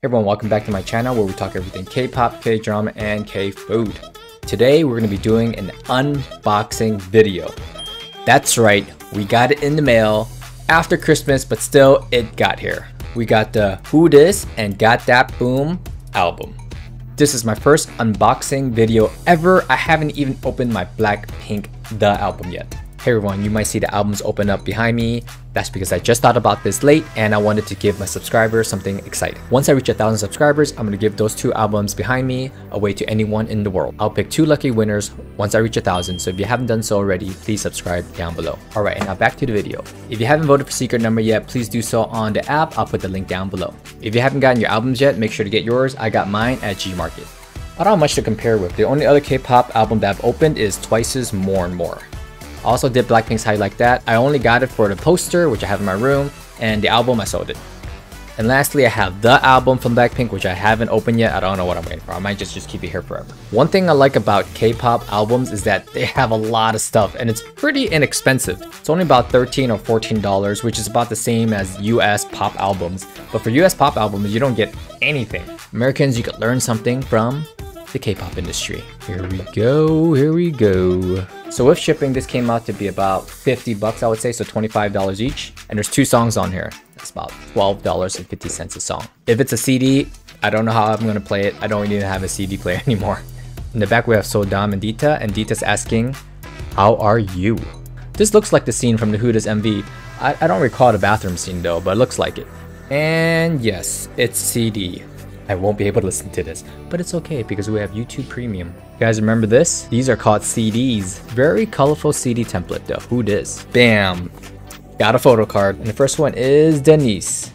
Hey everyone, welcome back to my channel where we talk everything K-pop, K-drama, and K-food. Today we're going to be doing an unboxing video. That's right, we got it in the mail after Christmas, but still it got here. We got the Who Dis and Got That Boom album. This is my first unboxing video ever. I haven't even opened my Blackpink The album yet. Hey everyone, you might see the albums open up behind me. That's because I just thought about this late and I wanted to give my subscribers something exciting. Once I reach a thousand subscribers, I'm gonna give those two albums behind me away to anyone in the world. I'll pick two lucky winners once I reach a thousand, so if you haven't done so already, please subscribe down below. Alright, now back to the video. If you haven't voted for secret number yet, please do so on the app. I'll put the link down below. If you haven't gotten your albums yet, make sure to get yours. I got mine at Gmarket. I don't have much to compare with. The only other K-pop album that I've opened is Twice's More and More. Also did Blackpink's How You Like That. I only got it for the poster, which I have in my room, and the album, I sold it. And lastly, I have the album from Blackpink, which I haven't opened yet. I don't know what I'm waiting for. I might just, just keep it here forever. One thing I like about K-pop albums is that they have a lot of stuff and it's pretty inexpensive. It's only about 13 or $14, which is about the same as US pop albums. But for US pop albums, you don't get anything. Americans, you could learn something from the K-pop industry. Here we go, here we go. So with shipping, this came out to be about 50 bucks, I would say, so $25 each. And there's two songs on here. That's about $12.50 a song. If it's a CD, I don't know how I'm gonna play it. I don't even have a CD player anymore. In the back, we have Soodam and Dita, and Dita's asking, how are you? This looks like the scene from the Who Dis MV. I, I don't recall the bathroom scene though, but it looks like it. And yes, it's CD. I won't be able to listen to this, but it's okay because we have YouTube Premium. You guys remember this? These are called CDs. Very colorful CD template though. Who dis? Bam! Got a photo card. And the first one is Denise.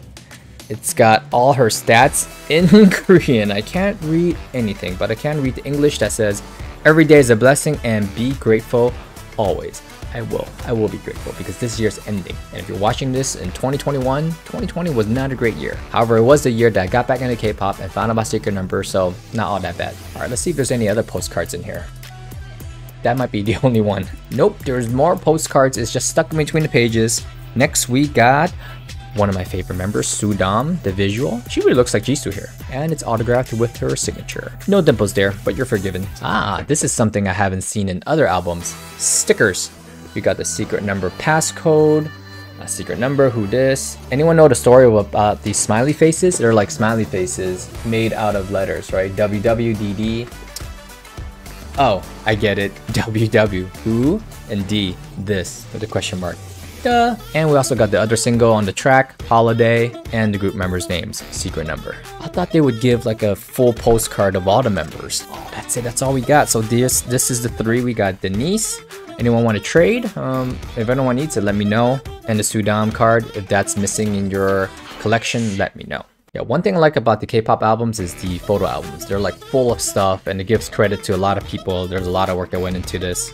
It's got all her stats in Korean. I can't read anything, but I can read the English that says, Every day is a blessing and be grateful always. I will. I will be grateful because this year's ending. And if you're watching this in 2021, 2020 was not a great year. However, it was the year that I got back into K-pop and found out my secret number, so not all that bad. Alright, let's see if there's any other postcards in here. That might be the only one. Nope, there's more postcards. It's just stuck in between the pages. Next, we got one of my favorite members, Soodam, the visual. She really looks like Jisoo here. And it's autographed with her signature. No dimples there, but you're forgiven. Ah, this is something I haven't seen in other albums. Stickers. We got the secret number passcode, a secret number, who dis. Anyone know the story about uh, these smiley faces? They're like smiley faces made out of letters, right? WWDD. Oh, I get it. WW, who, and D, this, with a question mark. Duh. And we also got the other single on the track, Holiday, and the group members' names, secret number. I thought they would give like a full postcard of all the members. Oh, that's it, that's all we got. So this, this is the three. We got Denise, Anyone want to trade? Um, if anyone needs it, let me know. And the Soodam card, if that's missing in your collection, let me know. Yeah, one thing I like about the K-pop albums is the photo albums. They're like full of stuff and it gives credit to a lot of people. There's a lot of work that went into this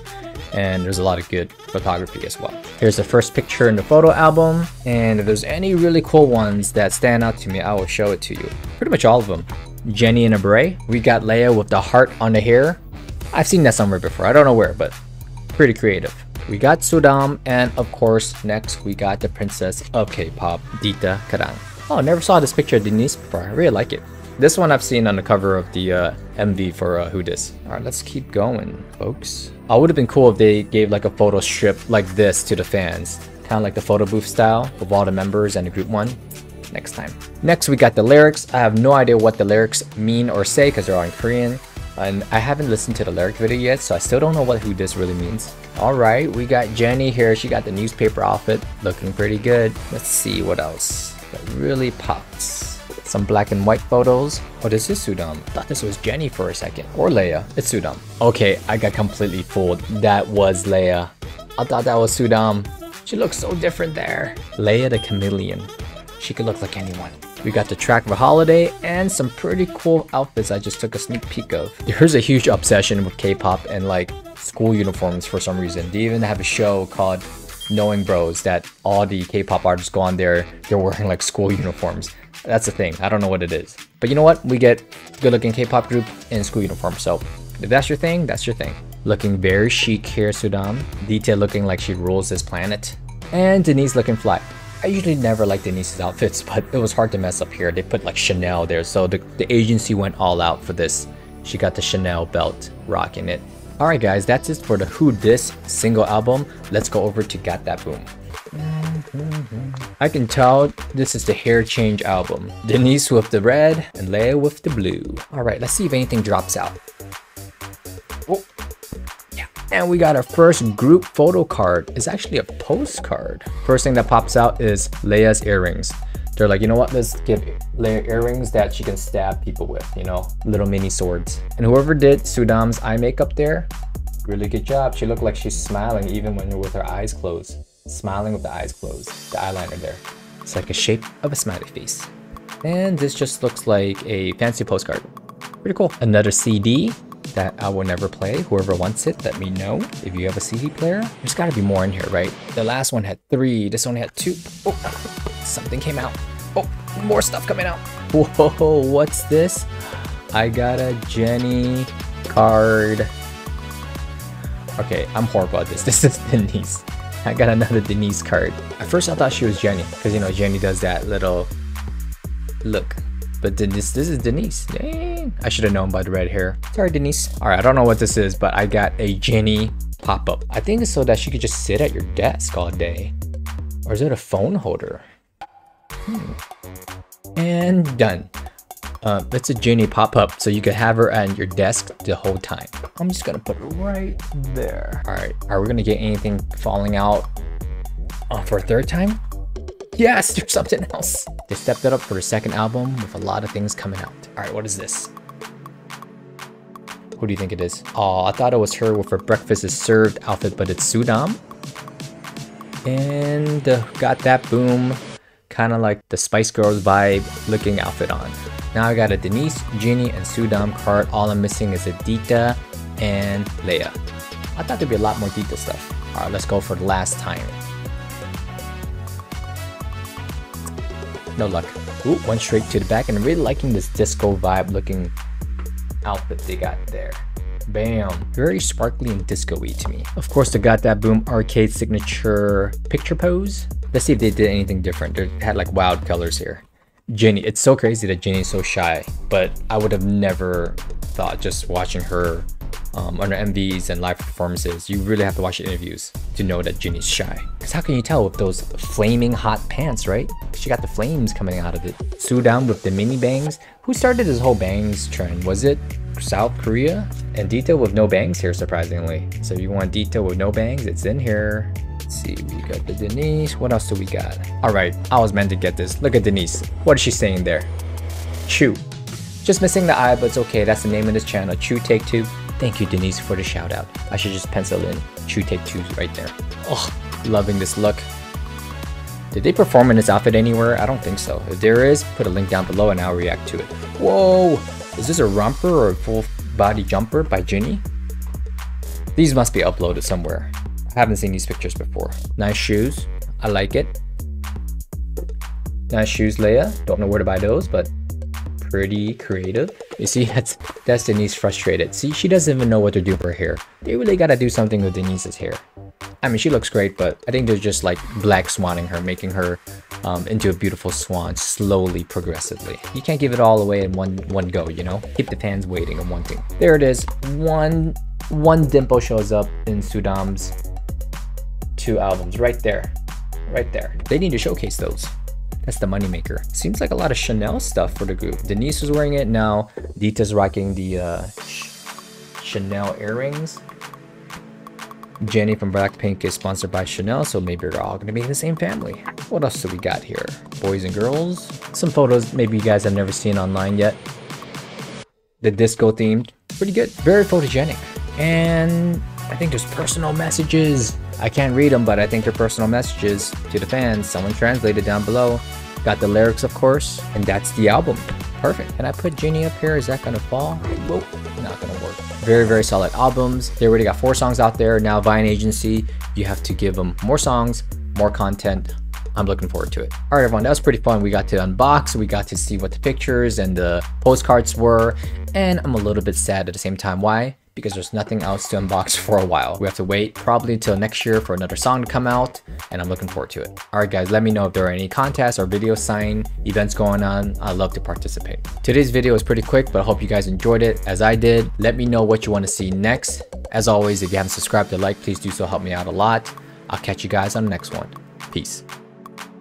and there's a lot of good photography as well. Here's the first picture in the photo album and if there's any really cool ones that stand out to me, I will show it to you. Pretty much all of them. Jinny in a beret. We got Lea with the heart on the hair. I've seen that somewhere before. I don't know where, but pretty creative. We got Soodam, and of course, next we got the princess of K-pop, Dita Karang. Oh, never saw this picture of Denise before. I really like it. This one I've seen on the cover of the uh, MV for uh, Who Dis. Alright, let's keep going, folks. Oh, it would have been cool if they gave like a photo strip like this to the fans. Kind of like the photo booth style of all the members and the group one next time. Next, we got the lyrics. I have no idea what the lyrics mean or say because they're all in Korean. And I haven't listened to the lyric video yet, so I still don't know what who dis really means. Alright, we got Jinny here. She got the newspaper outfit, looking pretty good. Let's see what else that really pops. Some black and white photos. Oh, this is Soodam. Thought this was Jinny for a second. Or Lea. It's Soodam. Okay, I got completely fooled. That was Lea. I thought that was Soodam. She looks so different there. Lea the chameleon. She could look like anyone. We got the track of a holiday and some pretty cool outfits I just took a sneak peek of. There's a huge obsession with K-pop and like school uniforms for some reason. They even have a show called Knowing Bros that all the K-pop artists go on there, they're wearing like school uniforms. That's the thing. I don't know what it is. But you know what? We get good looking K-pop group in school uniform. So if that's your thing, that's your thing. Looking very chic here, Soodam. Detail looking like she rules this planet. And Denise looking fly. I usually never like Denise's outfits, but it was hard to mess up here. They put like Chanel there, so the, the agency went all out for this. She got the Chanel belt rocking it. Alright guys, that's it for the Who Dis single album. Let's go over to Got That Boom. I can tell this is the hair change album. Denise with the red and Lea with the blue. Alright, let's see if anything drops out. And we got our first group photo card. It's actually a postcard. First thing that pops out is Lea's earrings. They're like, you know what, let's give Lea earrings that she can stab people with, you know, little mini swords. And whoever did Soodam's eye makeup there, really good job. She looked like she's smiling even when you're with her eyes closed smiling with the eyes closed, the eyeliner there. It's like a shape of a smiley face. And this just looks like a fancy postcard. Pretty cool. Another CD that I will never play. Whoever wants it, let me know. If you have a CD player, there's gotta be more in here, right? The last one had three, this one had two. Oh, something came out. Oh, more stuff coming out. Whoa, what's this? I got a Jinny card. Okay, I'm horrible at this. This is Denise. I got another Denise card. At first I thought she was Jinny, because you know Jinny does that little look. But this this is Denise. Dang. I should have known by the red hair. Sorry Denise. Alright, I don't know what this is, but I got a Jinny pop-up. I think it's so that she could just sit at your desk all day. Or is it a phone holder? Hmm. And done. Uh, it's a Jinny pop-up so you could have her at your desk the whole time. I'm just gonna put it right there. All right, are we gonna get anything falling out uh, for a third time? Yes, there's something else. They stepped it up for the second album with a lot of things coming out. All right, what is this? Who do you think it is? Oh, I thought it was her with her breakfast is served outfit, but it's Soodam. And uh, got that boom, kind of like the Spice Girls vibe looking outfit on. Now I got a Denise, Jinny, and Sudam card. All I'm missing is a Dita and Lea. I thought there'd be a lot more Dita stuff. Alright, let's go for the last time. No luck. Ooh, went straight to the back and I'm really liking this disco vibe looking outfit they got there. Bam. Very sparkly and disco-y to me. Of course, they got that Boom Arcade signature picture pose. Let's see if they did anything different. They had like wild colors here. Jinny, it's so crazy that Jinny's so shy, but I would have never thought just watching her um, on MVs and live performances. You really have to watch the interviews to know that Jinny's shy. Because how can you tell with those flaming hot pants, right? She got the flames coming out of it. Soodam with the mini bangs. Who started this whole bangs trend? Was it South Korea? And Dita with no bangs here, surprisingly. So if you want Dita with no bangs, it's in here. Let's see, we got the Denise. What else do we got? All right, I was meant to get this. Look at Denise. What is she saying there? Chew. Just missing the I, but it's okay. That's the name of this channel, Chew Take Two. Thank you, Denise, for the shout out. I should just pencil in Chew Take Two right there. Oh, loving this look. Did they perform in this outfit anywhere? I don't think so. If there is, put a link down below and I'll react to it. Whoa! Is this a romper or a full body jumper by Jinny? These must be uploaded somewhere. I haven't seen these pictures before. Nice shoes. I like it. Nice shoes, Lea. Don't know where to buy those, but pretty creative. You see, that's, that's Denise frustrated. See, she doesn't even know what to do with her hair. They really gotta do something with Denise's hair. I mean, she looks great, but I think they're just like black swanning her, making her um, into a beautiful swan slowly, progressively. You can't give it all away in one one go, you know? Keep the fans waiting and wanting. There it is. One one dimple shows up in Soodam's two albums right there. Right there. They need to showcase those. That's the moneymaker. Seems like a lot of Chanel stuff for the group. Denise is wearing it now. Dita's rocking the uh, Chanel earrings. Jennie from Blackpink is sponsored by Chanel, so maybe they're all gonna be in the same family. What else do we got here? Boys and girls. Some photos maybe you guys have never seen online yet. The disco themed. Pretty good. Very photogenic. And I think there's personal messages. I can't read them, but I think they're personal messages to the fans. Someone translated down below. Got the lyrics, of course, and that's the album. Perfect. Can I put Jinny up here? Is that gonna fall? Whoa, not gonna work. Very, very solid albums. They already got four songs out there. Now Vine Agency, you have to give them more songs, more content. I'm looking forward to it. All right, everyone, that was pretty fun. We got to unbox, we got to see what the pictures and the postcards were, and I'm a little bit sad at the same time. Why? Because there's nothing else to unbox for a while. We have to wait probably until next year for another song to come out and I'm looking forward to it. Alright guys, let me know if there are any contests or video sign events going on. I'd love to participate. Today's video was pretty quick, but I hope you guys enjoyed it as I did. Let me know what you want to see next. As always, if you haven't subscribed or liked, please do so help me out a lot. I'll catch you guys on the next one. Peace.